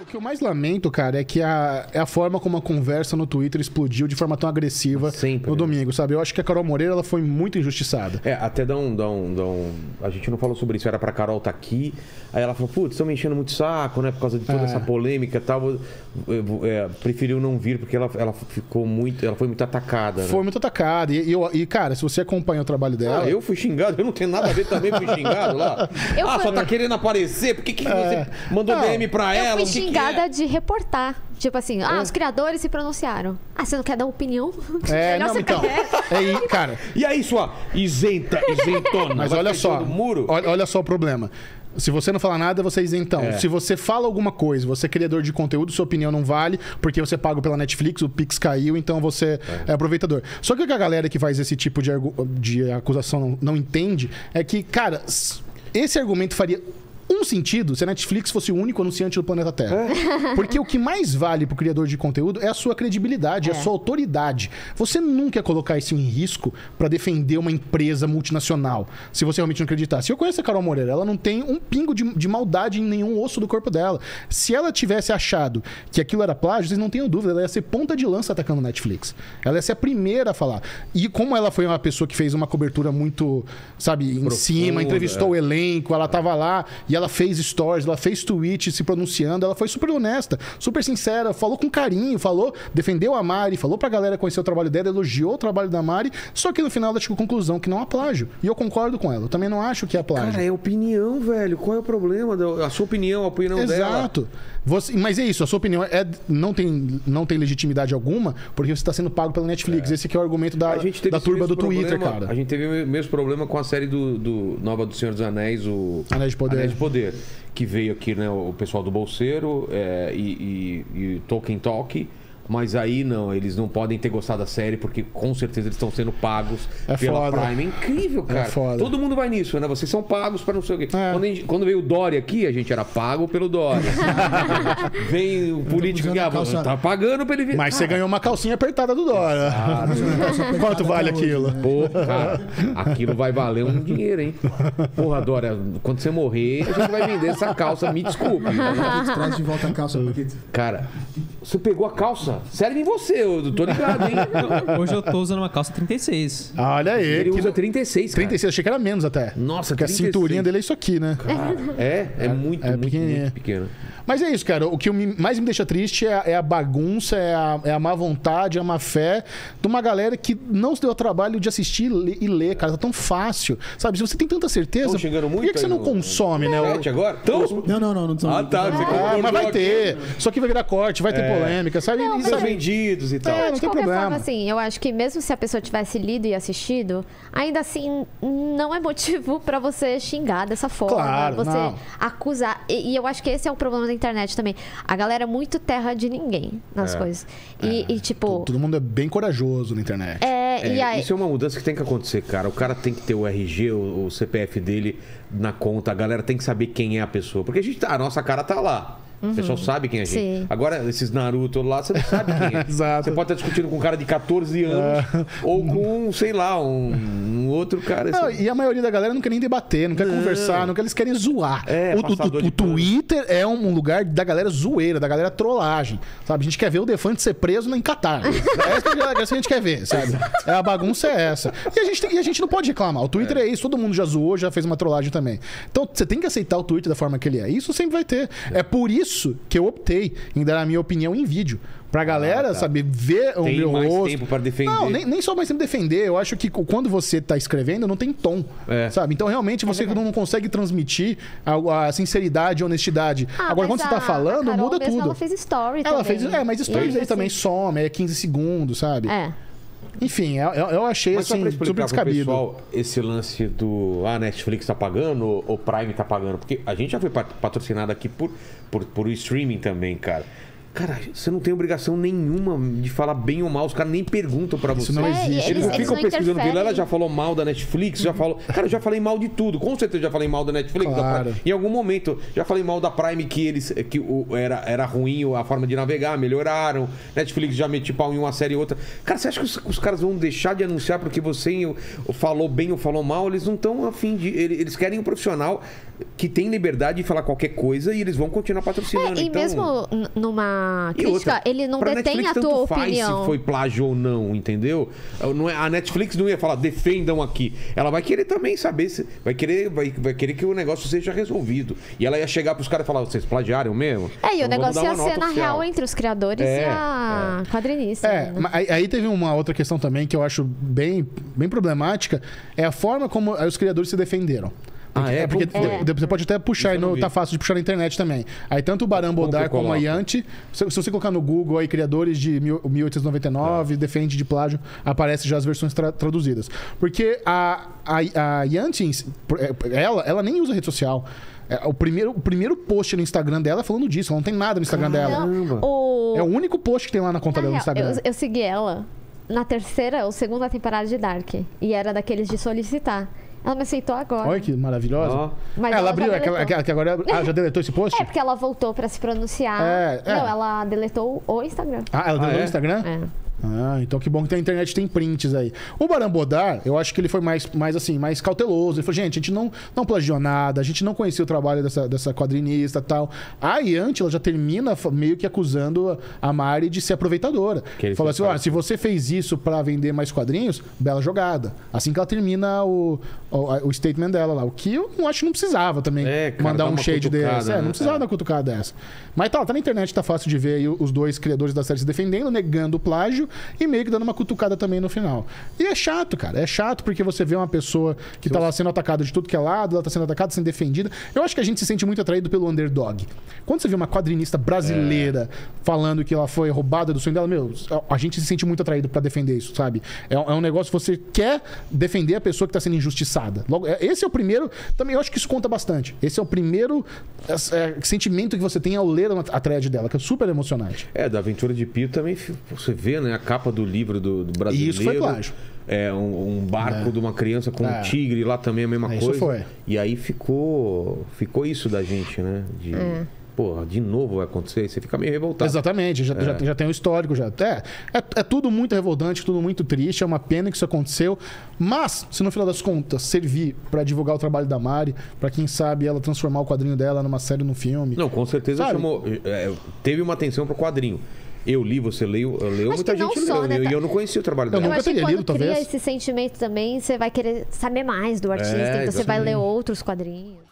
O que eu mais lamento, cara, é que a, é a forma como a conversa no Twitter explodiu de forma tão agressiva Sempre, no domingo, sabe? Eu acho que a Carol Moreira ela foi muito injustiçada. É, até dá um, dá, um, dá um. A gente não falou sobre isso, era pra Carol tá aqui. Aí ela falou, putz, estão me enchendo muito saco, né? Por causa de toda É. essa polêmica e tal. É, preferiu não vir porque ela, ela ficou muito. Ela foi muito atacada. né? Foi muito atacada. E, e eu- e, cara, se você acompanha o trabalho dela. Ah, eu fui xingado, eu não tenho nada a ver também, fui xingado lá. Eu ah, fui- só tá querendo aparecer, por que, que É. você mandou Não, DM pra Eu ela? fui O que é? de reportar. Tipo assim, ah, os criadores se pronunciaram. Ah, você não quer dar opinião? É, Melhor não, você então. É, aí, cara, E aí, sua isenta, isentona? mas vai olha só. o muro? Olha, olha só o problema. Se você não falar nada, você é isentão. É. Se você fala alguma coisa, você é criador de conteúdo, sua opinião não vale, porque você paga pela Netflix, o Pix caiu, então você é, aproveitador. Só que o que a galera que faz esse tipo de, de acusação não, não entende é que, cara, esse argumento faria um sentido se a Netflix fosse o único anunciante do planeta Terra. Porque o que mais vale pro criador de conteúdo é a sua credibilidade, é. a sua autoridade. Você nunca ia colocar isso em risco pra defender uma empresa multinacional, se você realmente não acreditar. Se eu conheço a Carol Moreira, ela não tem um pingo de, de maldade em nenhum osso do corpo dela. Se ela tivesse achado que aquilo era plágio, vocês não tenham dúvida, ela ia ser ponta de lança atacando a Netflix. Ela ia ser a primeira a falar. E como ela foi uma pessoa que fez uma cobertura muito, sabe, em cima, entrevistou o elenco, ela tava lá e ela fez stories, ela fez tweet se pronunciando, ela foi super honesta, super sincera, falou com carinho, falou, defendeu a Mari, falou pra galera conhecer o trabalho dela, elogiou o trabalho da Mari, só que no final ela chegou à conclusão que não há plágio. E eu concordo com ela, eu também não acho que é plágio. Cara, é opinião, velho. Qual é o problema? A sua opinião, a opinião dela. Exato. Você- mas é isso, a sua opinião é, não, tem, não tem legitimidade alguma porque você está sendo pago pela Netflix. Esse que é o argumento da, A gente teve da esse turba do mesmo Twitter, problema- cara. A gente teve o mesmo problema com a série do, do nova do Senhor dos Anéis, o Anéis de Poder. Anéis de Poder, que veio aqui, né, o pessoal do Bolseiro é, e, e, e Tolkien Talk. Mas aí não, eles não podem ter gostado da série porque com certeza eles estão sendo pagos É pela foda. Prime. É incrível, cara. foda. Todo mundo vai nisso, né? Vocês são pagos para não sei o quê. É. Quando, gente- quando veio o Dória aqui, a gente era pago pelo Dória. Vem o político que a ah, calça- tá pagando pra ele vir. Mas você ganhou uma calcinha apertada do Dora. Quanto vale aquilo? Pô, cara, aquilo vai valer um dinheiro, hein? Porra, Dora, quando você morrer, a gente vai vender essa calça, me desculpe. Traz de volta a calça, Cara, você pegou a calça? Serve em você, eu tô ligado, hein? Hoje eu tô usando uma calça 36. Olha aí. Ele que- usa 36, cara. 36, achei que era menos até. Nossa, Porque a 36. cinturinha dele é isso aqui, né? É, é muito, é muito, muito pequeno. Mas é isso, cara. O que me- mais me deixa triste é a, é a bagunça, é a, é a má vontade, é a má fé de uma galera que não se deu o trabalho de assistir e ler- e cara. Tá tão fácil. Sabe, se você tem tanta certeza, chegando por que, muito que você não no- consome, né? O- Chat agora? Então, Não, não, não, não são. ah, tá. Você Ah, mas vai ter. Só que vai virar corte, vai ter polêmica, sabe? Não, E sabe? vendidos e tal. É, não de tem qualquer problema. forma, assim, eu acho que mesmo se a pessoa tivesse lido e assistido, ainda assim não é motivo pra você xingar dessa forma, Claro, você não. acusar. E, e eu acho que esse é o problema da internet também. A galera é muito terra de ninguém nas É. coisas. E, e, tipo, Todo mundo é bem corajoso na internet. é, e É, aí, Isso é uma mudança que tem que acontecer, cara. O cara tem que ter o RG, o, o CPF dele na conta. A galera tem que saber quem é a pessoa. Porque a, gente tá- a nossa cara tá lá. O pessoal sabe quem é a gente. Sim. Agora, esses Naruto lá, você não sabe quem é. Exato. Você pode estar discutindo com um cara de 14 anos ou com, sei lá, um, um outro cara. Não, assim. e a maioria da galera não quer nem debater, não quer conversar, não quer, eles querem zoar. É, o, o- o-. Twitter é um lugar da galera zoeira, da galera trollagem. Sabe? A gente quer ver o Defante ser preso em Catar. É essa que a- essa que a gente quer ver, sabe? É, a bagunça é essa. E a, gente tem- e a gente não pode reclamar. O Twitter é. isso, todo mundo já zoou, já fez uma trollagem também. Então você tem que aceitar o Twitter da forma que ele é. Isso sempre vai ter. É por isso que eu optei em dar a minha opinião em vídeo. Pra galera, tá. sabe, ver o Tem meu mais rosto. tempo pra defender. Não, nem, nem só mais tempo defender. Eu acho que quando você tá escrevendo, não tem tom. É. Sabe? Então, realmente, você não consegue transmitir a, a sinceridade e honestidade. Ah, Agora, quando você tá falando, a Carol muda mesmo, tudo. Ela fez story Ela também. fez. É, mas stories aí assim, também some, é 15 segundos, sabe? É. Enfim, eu, eu- achei Mas assim, super descabido. pessoal esse lance do ah, Netflix tá pagando ou o Prime tá pagando. Porque a gente já foi pat- patrocinado aqui por, por, por streaming também, cara. Cara, você não tem obrigação nenhuma de falar bem ou mal. Os caras nem perguntam pra você. Isso não É, existe. eles- Eles não eles ficam não pesquisando interferem. Vilela já falou mal da Netflix, já falou. Cara, eu já falei mal de tudo. Com certeza já falei mal da Netflix. da Claro. Prime. Em algum momento, já falei mal da Prime que eles que o, era, era ruim a forma de navegar, melhoraram. Netflix já meti pau em uma série e outra. Cara, você acha que os, os caras vão deixar de anunciar porque você falou bem ou falou mal? Eles não estão afim de. ele- Eles querem um profissional que tem liberdade de falar qualquer coisa e eles vão continuar patrocinando. É, e então... mesmo numa crítica, outra, ele não detém Netflix, a tua tanto faz opinião. se foi plágio ou não, entendeu? Não é, a Netflix não ia falar, defendam aqui. Ela vai querer também saber se. Vai querer, vai, vai querer que o negócio seja resolvido. E ela ia chegar pros caras e falar, vocês plagiaram mesmo? É, e o Então vamos negócio ia ser, na oficial." real, entre os criadores É, e a quadrinista. É, né? mas aí, aí teve uma outra questão também que eu acho bem, bem problemática, é a forma como os criadores se defenderam. Ah, é? Porque Como foi? de- de- você pode até puxar, não no, tá fácil de puxar na internet também. Aí tanto o Barão Como que Bodar eu como a? Yanti, se, se você colocar no Google aí, criadores de mil- 1899, defende de plágio, aparece já as versões tra- traduzidas. Porque a, a, a Yanti, é, ela, ela nem usa rede social. É, o, primeiro, o primeiro post no Instagram dela é falando disso, ela não tem nada no Instagram dela. Não, o... É o único post que tem lá na conta Na dela no real, Instagram. eu, eu segui ela na terceira ou segunda temporada de Dark. E era daqueles de solicitar. Ela me aceitou agora. Olha que maravilhosa. Ó. Mas ela, ela abriu, aquela, aquela que agora. Ah, já deletou esse post? É, porque ela voltou pra se pronunciar. É, é. Não, ela deletou o Instagram. Ah, ela deletou é? no Instagram? É. Ah, então que bom que tem a internet tem prints aí. O Barão Bodar, eu acho que ele foi mais, mais assim, mais cauteloso. Ele falou, gente, a gente não, não plagiou nada, a gente não conhecia o trabalho dessa, dessa quadrinista e tal. A Yanti, ela já termina meio que acusando a Mari de ser aproveitadora. Que ele Falou assim, parte. se você fez isso pra vender mais quadrinhos, bela jogada. Assim que ela termina o, o, o statement dela lá. O que eu não acho que não precisava também É, cara, mandar um shade desse. É, né? não precisava É. dar uma cutucada dessa. Mas tá, tá na internet, tá fácil de ver aí os dois criadores da série se defendendo, negando o plágio e meio que dando uma cutucada também no final. E é chato, cara. É chato porque você vê uma pessoa que tá lá sendo atacada de tudo que é lado, ela tá sendo atacada, sendo defendida. Eu acho que a gente se sente muito atraído pelo underdog. Quando você vê uma quadrinista brasileira falando que ela foi roubada do sonho dela, meu, a gente se sente muito atraído pra defender isso, sabe? É, é um negócio que você quer defender a pessoa que tá sendo injustiçada. Logo, é- esse é o primeiro. Também eu acho que isso conta bastante. Esse é o primeiro é, é, sentimento que você tem ao ler a, thread dela, que é super emocionante. É, da Aventura de Pio também você vê, né? Capa do livro do, do brasileiro. E isso foi plágio. É, um, um barco de uma criança com É. um tigre lá também, a mesma É, isso coisa. foi. E aí ficou ficou isso da gente, né? De, É. Porra, de novo vai acontecer. Você fica meio revoltado. Exatamente, já, já, já tem o histórico já. É, é, é tudo muito revoltante, tudo muito triste, é uma pena que isso aconteceu. Mas, se no final das contas servir pra divulgar o trabalho da Mari, pra quem sabe ela transformar o quadrinho dela numa série, num filme. Não, com certeza chamou. é, teve uma atenção pro quadrinho. Eu li, você leu, leu Acho muita gente só, leu. né, E eu, tá- eu não conhecia o trabalho Eu dela. Eu nunca acho que teria lido, cria talvez. esse sentimento também, você vai querer saber mais do artista. É, então você vai ler exatamente. outros quadrinhos.